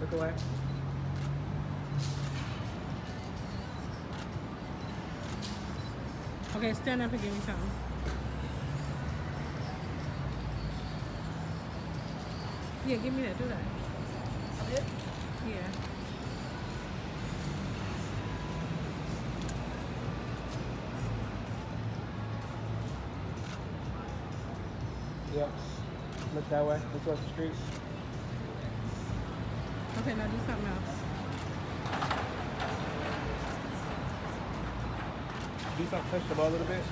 Look away. Okay, stand up and give me something. Yeah, give me that. Do that. Yeah. Yep. Look that way. Look across the street. Okay, now do something else. Do something. Touch the ball a little bit.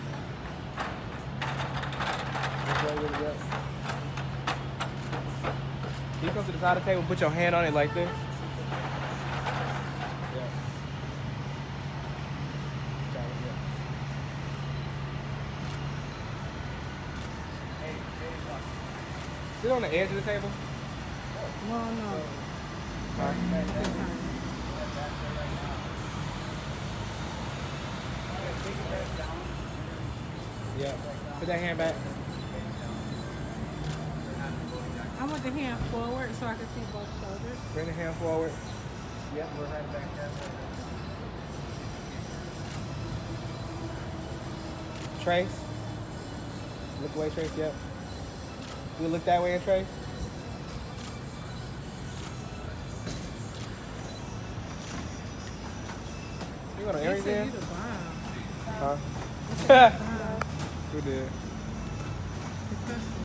This way, really good. Can you come to the side of the table? Put your hand on it like this. Yeah. Got it, yeah. Sit on the edge of the table. No, no. All right. Good time. Yeah. Put that hand back. I want the hand forward so I can see both shoulders. Bring the hand forward. Yep, we're right back there. Trace. Look away, Trace. Yep. You look that way and Trace. You They earrings said you. Huh? Did?